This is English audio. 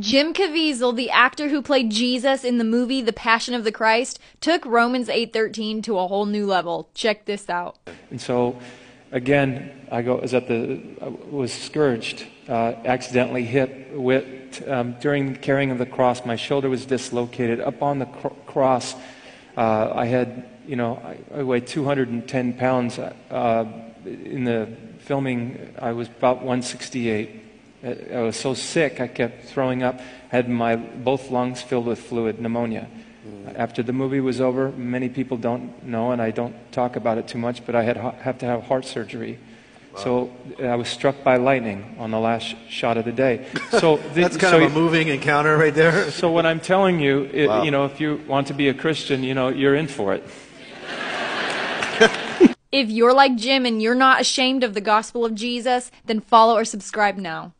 Jim Caviezel, the actor who played Jesus in the movie The Passion of the Christ, took Romans 8:13 to a whole new level. Check this out. And so, again, I go was at the I was scourged, uh, accidentally hit, whipped um, during the carrying of the cross. My shoulder was dislocated. Up on the cr- cross, uh, I had you know I, I weighed 210 pounds. Uh, in the filming, I was about 168. I was so sick, I kept throwing up. I had my both lungs filled with fluid, pneumonia. Mm. After the movie was over, many people don't know, and I don't talk about it too much, but I had have to have heart surgery. Wow. So I was struck by lightning on the last shot of the day. So the, that's kind so of a moving encounter right there. So what I'm telling you, it, wow. you know, if you want to be a Christian, you know, you're in for it. if you're like Jim and you're not ashamed of the gospel of Jesus, then follow or subscribe now.